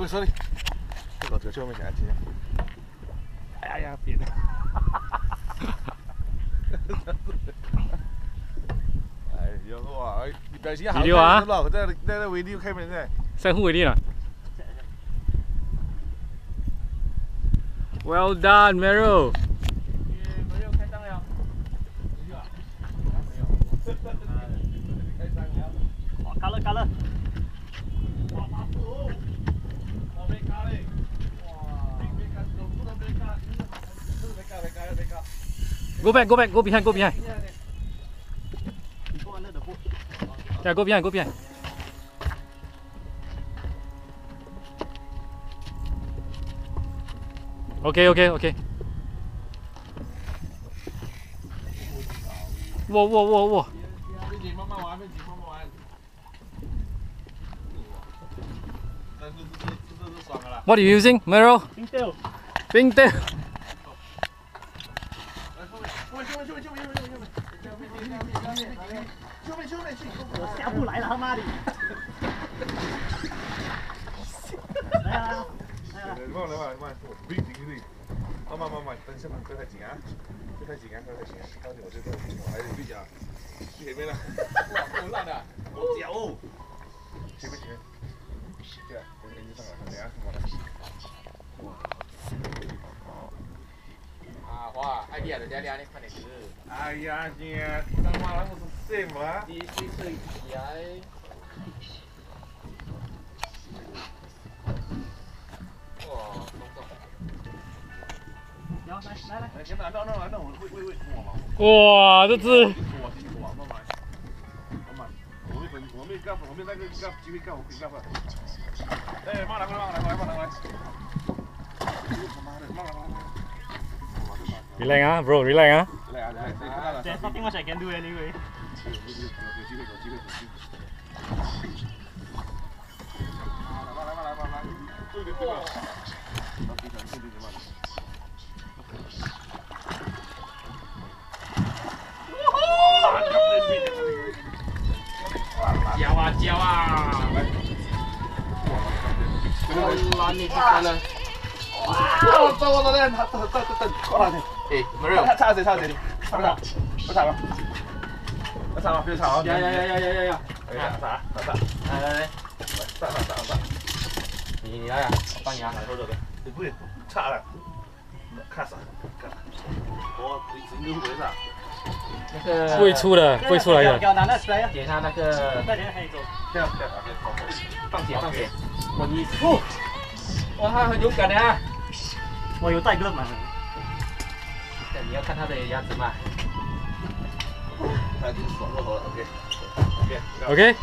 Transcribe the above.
喂，sorry，这个这个后面想要听。哎呀，扁的。哎，有哇，你表情好，啊，在在在微 i 开门噻。在乎微利了。Well done, Meryl. 卡了卡了。Go back, go back, go behind, go behind. Yeah, go behind, go behind. Okay, okay, okay. Whoa, whoa, whoa, whoa. What are you using, Meryl? Pingtail. Pingtail. 我下不来了，他妈的！来啊！来啊！慢来慢慢，不紧不紧，慢慢慢慢，等下慢，不太紧啊，不太紧啊，不太紧啊，刚才我这个我还有力啊，去前面了，哇，够烂的，好屌哦！前面前面，对啊，跟跟上来，等下什么的。啊，哇，哎呀，人家俩你看的是。哎呀，姐，他妈的，我是什么？第一次起来。哇，弄到。来来来，来，先拿到那来，那我喂喂喂，哇，这只。哇，辛苦啊，慢慢，我们本我们干，我们那个干机会干，我可以干不？哎，慢来，慢来，慢来，慢来，Relax ah, bro, relax ah. There's nothing much I can do anyway. Chiều à, chiều à. Lan đi, lan lên. 会，有机会。慢来，慢来，慢来，对对对。到地上，对对对，慢。教啊教啊！哇，你看了。哇！走我这边，等，过来点。哎，没有。差差谁差谁？差不差？不差吧？不差吧？别吵啊！呀呀呀呀呀呀呀！哎呀，啥？啥啥？来来来，上上上上。你你来呀，我帮你啊。走走走。不会，差了。看啥？看。我你你会啥？那个。会出的，会出来的。点上那个。快点，可以走。这样这样，放血放血。我你。哇，他很勇敢的啊！我有带 glove 吗？你要看他的牙齿嘛。他已经爽过头了，OK。OK。OK。